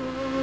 Oh.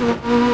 Mm-hmm.